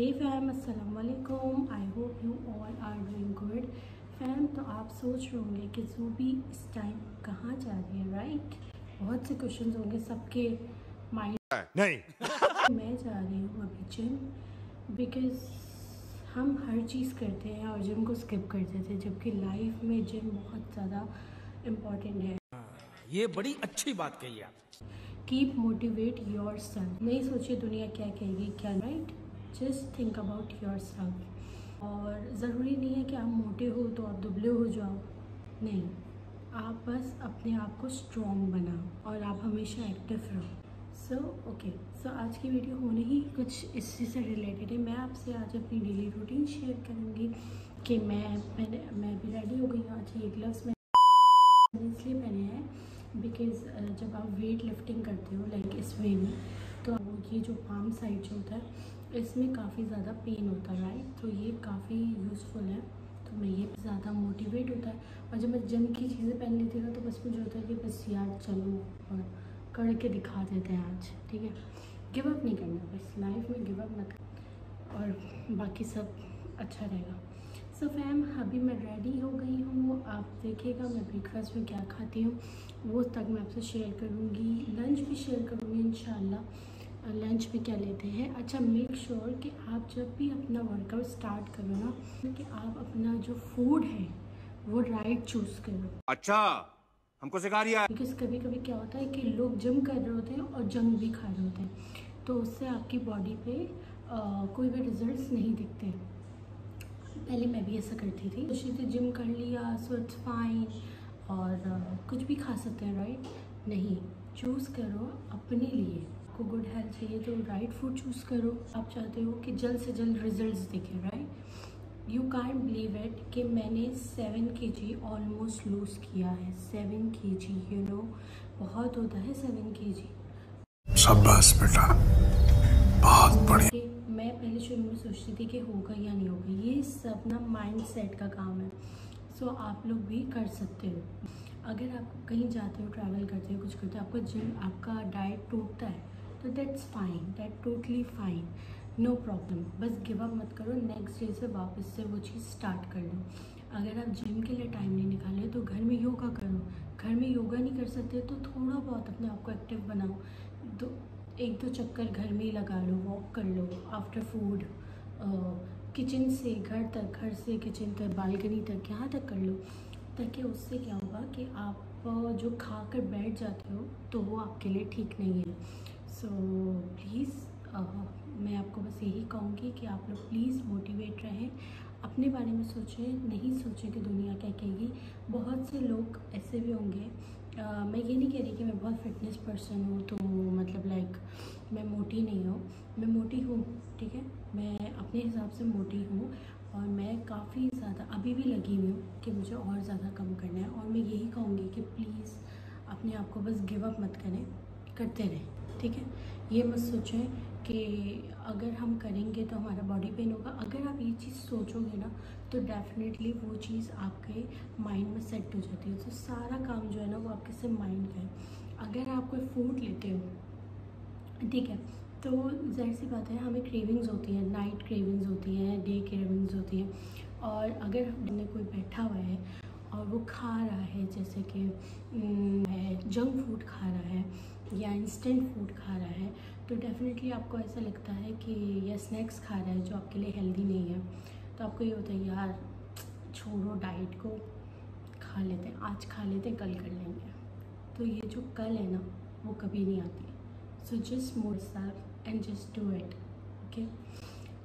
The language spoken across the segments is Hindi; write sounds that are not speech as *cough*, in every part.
हे फैम अस्सलाम वालेकुम I hope you all are doing good fam तो आप सोच रहे होंगे कि जूबी इस टाइम कहाँ जा रही है राइट बहुत से क्वेश्चंस होंगे सबके माइंड *laughs* नहीं। मैं जा रही हूँ अभी जिम बिकॉज़ हम हर चीज़ करते हैं और जिम को स्किप करते हैं जबकि लाइफ में जिम बहुत ज़्यादा इंपॉर्टेंट है। ये बड़ी अच्छी बात कही आप। कीप मोटिवेट योर सेल्फ नहीं सोचिए दुनिया क्या कहेगी क्या right just think about yourself और ज़रूरी नहीं है कि आप मोटे हो तो आप दुबले हो जाओ। नहीं, आप बस अपने आप को स्ट्रॉन्ग बनाओ और आप हमेशा एक्टिव रहो। सो ओके सो आज की वीडियो होने ही कुछ इसी से रिलेटेड है। मैं आपसे आज अपनी डेली रूटीन शेयर करूँगी कि मैं, मैंने, मैं भी रेडी हो गई हूँ। आज ये ग्लव्स बिकॉज़ जब आप वेट लिफ्टिंग करते हो लाइक इस वे में तो ये जो पाम साइड जो होता है, इसमें काफ़ी ज़्यादा पेन होता है राइट तो ये काफ़ी यूज़फुल है। तो मैं ये ज़्यादा मोटिवेट होता है। और जब मैं जिम की चीज़ें पहन लेती हूँ तो बस मुझे होता है कि बस यार चलो, और करके दिखा देते हैं आज, ठीक है? गिव अप नहीं करना, बस लाइफ में गिव अप मत। और बाकी सब अच्छा रहेगा। सो so, फैम अभी मैं रेडी हो गई हूँ। आप देखिएगा मैं ब्रेकफास्ट में क्या खाती हूँ। वो तक मैं आपसे शेयर करूँगी। लंच भी शेयर करूँगी इन लंच में क्या लेते हैं? अच्छा मेक श्योर sure कि आप जब भी अपना वर्कआउट स्टार्ट करो ना कि आप अपना जो फ़ूड है वो राइट चूज़ करो। अच्छा हमको सिखा रिया बिकॉज़ कभी कभी क्या होता है कि लोग जिम कर रहे होते हैं और जंक भी खा रहे होते हैं। तो उससे आपकी बॉडी पे आ, कोई भी रिजल्ट्स नहीं दिखते। पहले मैं भी ऐसा करती थी। उसी से जिम कर लिया सो इट्स फाइन और आ, कुछ भी खा सकते हैं राइट नहीं चूज़ करो अपने लिए। आपको गुड हेल्थ चाहिए तो राइट फ़ूड चूज़ करो। आप चाहते हो कि जल्द से जल्द रिजल्ट्स दिखें right you can't believe it कि मैंने सेवन के जी ऑलमोस्ट लूज़ किया है। सेवन के जी यू नो बहुत होता है सेवन के जी शाबाश बेटा। बहुत बढ़िया। मैं पहले शुरू में सोचती थी कि होगा या नहीं होगा ये सब ना माइंड सेट का काम है। सो so, आप लोग भी कर सकते हो। अगर आप कहीं जाते हो ट्रैवल करते हो कुछ करते हो आपका जिम आपका डाइट टूटता है तो that's fine that totally fine no problem बस गिव अप मत करो नेक्स्ट डे से वापस से वो चीज़ स्टार्ट कर लो। अगर आप जिम के लिए टाइम नहीं निकाले तो घर में योगा करो। घर में योगा नहीं कर सकते तो थोड़ा बहुत अपने आप को एक्टिव बनाओ। तो एक दो चक्कर घर में ही लगा लो वॉक कर लो आफ्टर फ़ूड किचन से घर तक घर से किचन तक बालकनी तक यहाँ तक कर लो। ताकि उससे क्या होगा कि आप जो खा कर बैठ जाते हो तो वो आपके लिए ठीक नहीं है। सो so, प्लीज़ मैं आपको बस यही कहूँगी कि आप लोग प्लीज़ मोटिवेट रहें। अपने बारे में सोचें नहीं सोचें कि दुनिया क्या कहेगी। बहुत से लोग ऐसे भी होंगे मैं ये नहीं कह रही कि मैं बहुत फिटनेस पर्सन हूँ तो मतलब लाइक मैं मोटी नहीं हूँ। मैं मोटी हूँ, ठीक है? मैं अपने हिसाब से मोटी हूँ और मैं काफ़ी ज़्यादा, अभी भी लगी हुई हूँ कि मुझे और ज़्यादा कम करना है। और मैं यही कहूँगी कि प्लीज़ अपने आप को बस गिव अप मत करें, करते रहें, ठीक है? ये मत सोचें कि अगर हम करेंगे तो हमारा बॉडी पेन होगा। अगर आप ये चीज़ सोचोगे ना तो डेफिनेटली वो चीज़ आपके माइंड में सेट हो जाती है। तो सारा काम जो है ना, वो आपके से माइंड का है। अगर आप कोई फ़ूड लेते हो, ठीक है तो ज़ाहिर सी बात है, हमें क्रेविंग्स होती हैं नाइट क्रेविंग्स होती हैं डे क्रेविंग्स होती हैं। और अगर हमने कोई बैठा हुआ है और वो खा रहा है, जैसे कि जंक फ़ूड खा रहा है या इंस्टेंट फ़ूड खा रहा है तो डेफिनेटली आपको ऐसा लगता है कि, या स्नैक्स खा रहा है जो आपके लिए हेल्दी नहीं है तो आपको ये होता है यार, छोड़ो डाइट को, खा लेते हैं, आज खा लेते हैं, कल कर लेंगे। तो ये जो कल है ना, वो कभी नहीं आती। So just more self and just do it okay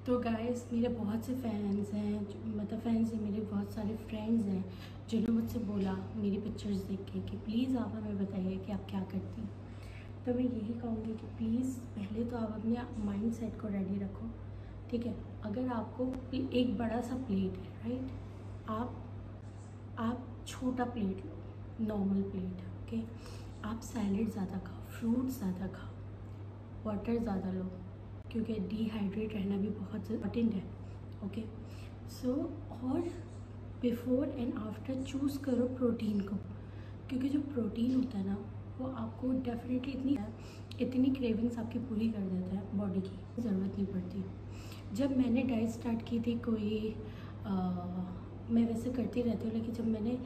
तो गाइस मेरे बहुत से फैंस हैं मतलब फैंस हैं, मेरे बहुत सारे फ्रेंड्स हैं जिन्होंने मुझसे बोला, मेरी पिक्चर्स देख के कि प्लीज़ आप हमें बताइए कि आप क्या करती हैं। तो मैं यही कहूँगी कि प्लीज़ पहले तो आप अपने माइंड सेट को रेडी रखो, ठीक है? अगर आपको एक बड़ा सा प्लेट है राइट आप आप छोटा प्लेट लो नॉर्मल प्लेट ओके आप सैलड ज़्यादा खाओ फ्रूट ज़्यादा खाओ वाटर ज़्यादा लो, क्योंकि डिहाइड्रेट रहना भी बहुत इंपॉर्टेंट है ओके सो और बिफोर एंड आफ्टर चूज़ करो प्रोटीन को। क्योंकि जो प्रोटीन होता है ना वो आपको डेफिनेटली इतनी इतनी क्रेविंग्स आपकी पूरी कर देता है बॉडी की। ज़रूरत नहीं पड़ती। जब मैंने डाइट स्टार्ट की थी कोई आ, मैं वैसे करती रहती हूँ लेकिन जब मैंने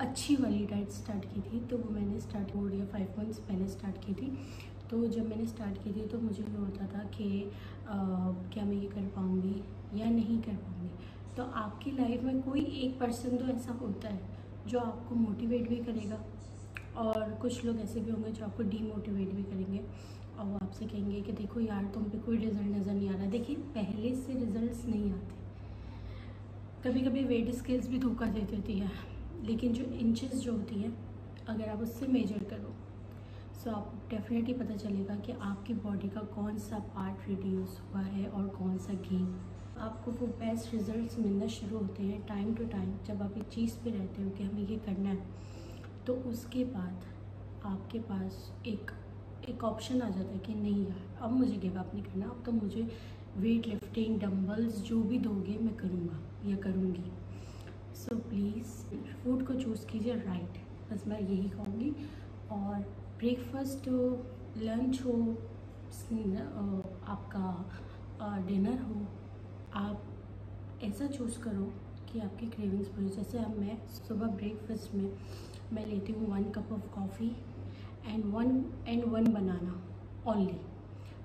अच्छी वाली डाइट स्टार्ट की थी तो वो मैंने स्टार्ट फोर या फाइव मंथ्स पहले स्टार्ट की थी। तो जब मैंने स्टार्ट की थी तो मुझे ये होता था कि क्या मैं ये कर पाऊँगी या नहीं कर पाऊँगी। तो आपकी लाइफ में कोई एक पर्सन तो ऐसा होता है जो आपको मोटिवेट भी करेगा? और कुछ लोग ऐसे भी होंगे जो आपको डीमोटिवेट भी करेंगे और वो आपसे कहेंगे कि देखो यार, तुम पे कोई रिज़ल्ट नज़र नहीं आ रहा। देखिए, पहले से रिज़ल्ट्स नहीं आते। कभी कभी वेट स्केल्स भी धोखा दे देती है, लेकिन जो इंचेस जो होती हैं, अगर आप उससे मेजर करो सो so आपको डेफिनेटली पता चलेगा कि आपकी बॉडी का कौन सा पार्ट रिड्यूस हुआ है और कौन सा गेन आपको वो बेस्ट रिजल्ट्स मिलना शुरू होते हैं टाइम टू टाइम जब आप एक चीज़ पे रहते हो कि हमें ये करना है। तो उसके बाद आपके पास एक एक ऑप्शन आ जाता है कि नहीं यार, अब मुझे गिव अप नहीं करना, अब तो मुझे वेट लिफ्टिंग डम्बल्स जो भी दोगे मैं करूँगा, या करूँगी। सो प्लीज़ फ़ूड को चूज़ कीजिए राइट बस मैं यही कहूँगी। और ब्रेकफास्ट हो लंच हो आपका डिनर हो आप ऐसा चूज़ करो कि आपकी क्रेविंग्स पूरी जैसे अब मैं सुबह ब्रेकफास्ट में, मैं लेती हूँ one cup of coffee and one and one banana only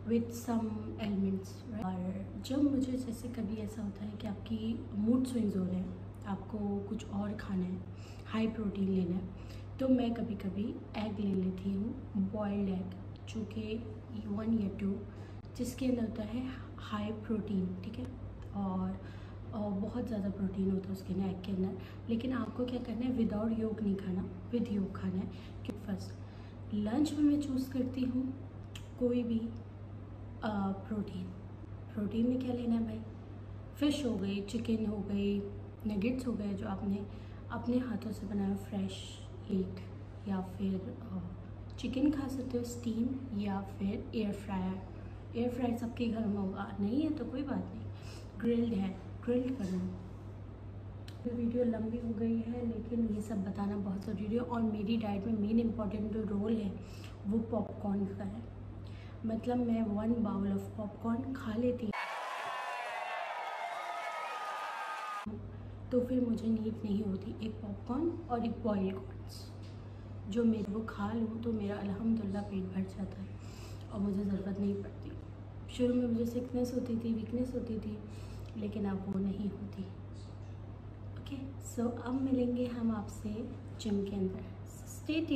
with some elements और जब मुझे जैसे कभी ऐसा होता है कि आपकी मूड स्विंग्स हो रहे हैं, आपको कुछ और खाना है हाई प्रोटीन लेना है तो मैं कभी कभी एग ले लेती हूँ बॉयल्ड एग जो कि वन या टू जिसके अंदर होता है हाई प्रोटीन ठीक है? और, और बहुत ज़्यादा प्रोटीन होता है उसके एग के अंदर। लेकिन आपको क्या करना है विदाउट योग नहीं खाना विद योग खाना है। क्योंकि फ़र्स्ट लंच में मैं चूज़ करती हूँ कोई भी आ, प्रोटीन प्रोटीन में क्या लेना है भाई? फ़िश हो गई चिकन हो गई नगेट्स हो गए जो आपने अपने हाथों से बनाया फ्रेश एग या फिर चिकन खा सकते हो स्टीम या फिर एयर फ्रायर एयर फ्रायर सबके घर में होगा। नहीं है तो कोई बात नहीं। ग्रिल्ड है, ग्रिल्ड करो। वीडियो लंबी हो गई है, लेकिन ये सब बताना बहुत ज़रूरी है और मेरी डाइट में मेन इंपॉर्टेंट जो रोल है, वो पॉपकॉर्न का है। मतलब मैं वन बाउल ऑफ़ पॉपकॉर्न खा लेती तो फिर मुझे नींद नहीं होती एक पॉपकॉर्न और एक बॉयल कॉर्नस जो मैं वो खा लूँ तो मेरा अल्हम्दुलिल्लाह पेट भर जाता है और मुझे ज़रूरत नहीं पड़ती। शुरू में मुझे सिकनेस होती थी वीकनेस होती थी लेकिन अब वो नहीं होती। ओके सो अब मिलेंगे हम आपसे जिम के अंदर। State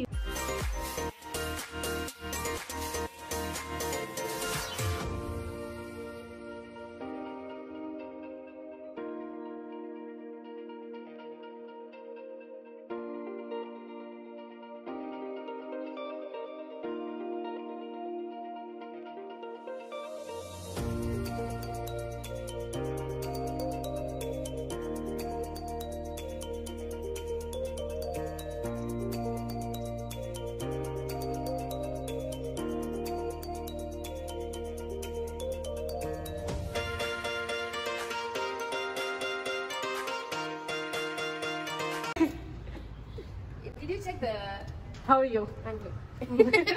How are you? I'm good.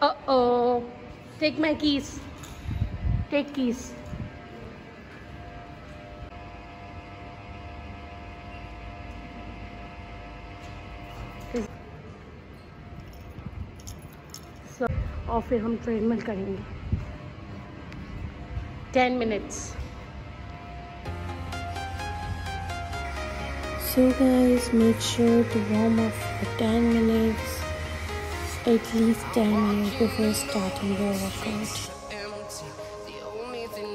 uh oh. Take my keys. Take keys. और फिर हम ट्रेडमिल करेंगे ten minutes so guys make sure to warm up for 10 minutes at least 10 minutes before starting your workout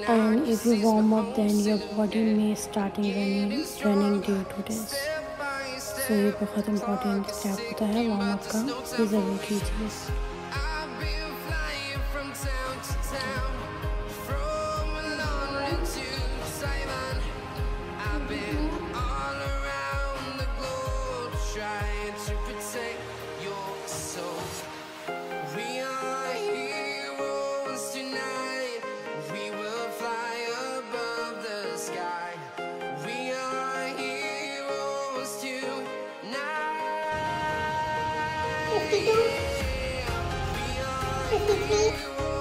and if you warm up then your body may starting running running due to this so ये बहुत important step होता है warm up का ये ज़रूर कीजिए 53 *laughs*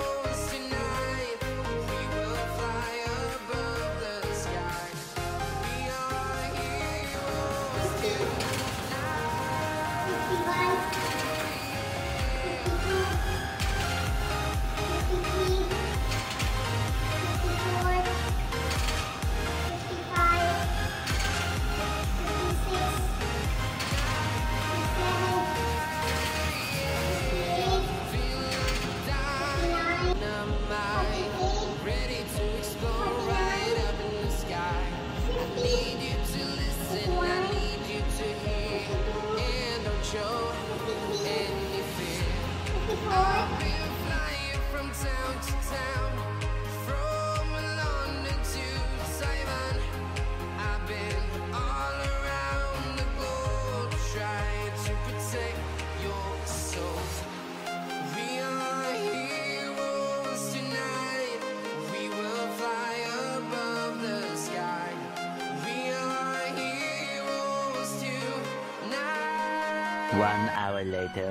One hour later.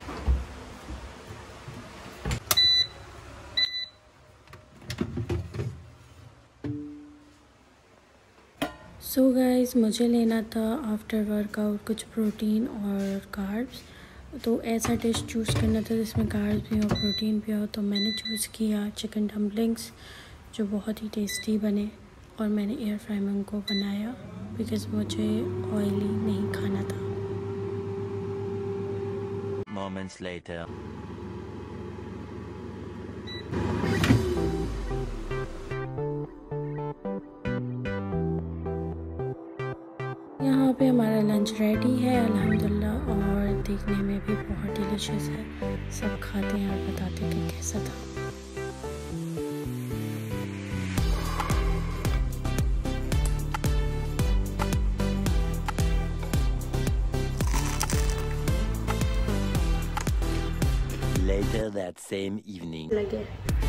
So so guys मुझे लेना था आफ्टर वर्कआउट कुछ प्रोटीन और कार्ब्स तो ऐसा डिश चूज़ करना था जिसमें कार्ब्स भी हो प्रोटीन भी हो तो मैंने चूज़ किया चिकन डम्पलिंग्स जो बहुत ही टेस्टी बने और मैंने एयर फ्राई में उनको बनाया बिकॉज़ मुझे ऑयली नहीं खाना था Moments later. यहाँ पे हमारा लंच रेडी है अल्हम्दुलिल्लाह और देखने में भी बहुत डिलीशियस है सब खाते हैं और बताते हैं कि कैसा था that same evening. लगे